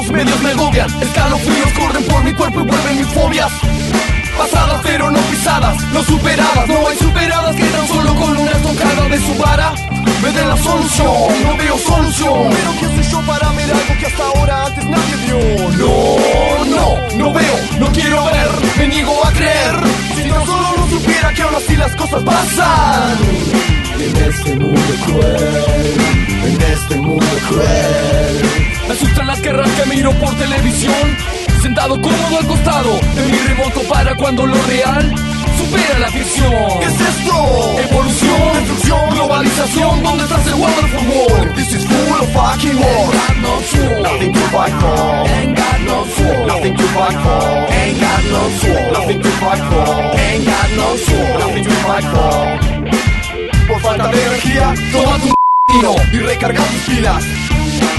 los medios me agobian Escalofríos corren por mi cuerpo y vuelven mis fobias. Pasadas pero no pisadas, no superadas No hay superadas que tan solo con una estocada de su vara. Me den la solución, no veo solución. Pero ¿quién soy yo para ver algo que hasta ahora antes nadie vio? No, no, no veo, no quiero ver, me niego a creer. Si tan solo no supiera que aún así las cosas pasan. En este mundo cruel, en este mundo cruel asustan las guerras que miro por televisión. Sentado cómodo al costado de mi remoto para cuando lo real supera la ficción. ¿Qué es esto? Evolución, Destrucción. globalización, ¿dónde está ese wonderful world? This is full of fucking war Ain't got no sword, Nothing to fight for. Ain't got no sword, Nothing to fight for. Ain't got no sword, Nothing to fight for. Ain't got no sword. Nothing to fight for. Por falta de energía Toma tu tino y recarga tus pilas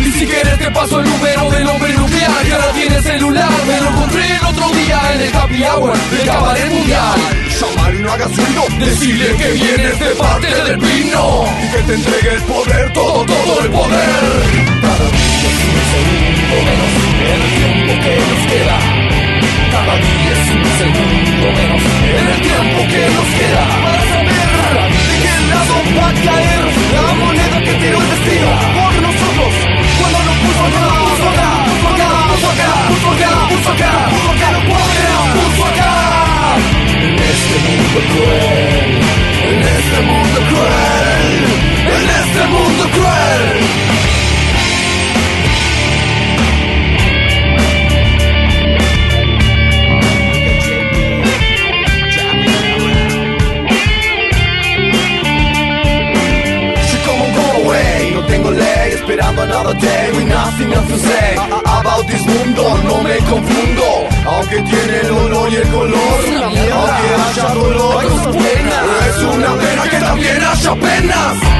Y si quieres te paso el número del hombre nuclear Que ahora tiene celular Me lo encontré el otro día en el happy hour del cabaret mundial. Llamar y no hagas ruido Decirle que vienes de parte del pino Y que te entregue el poder Todo, Todo, el poder. Cada día es un segundo menos tiempo que nos queda. Cada día es un segundo day We nothing else to say About this mundo no me confundo Aunque tiene el olor y el color. Aunque haya dolor. Es una pena que también haya penas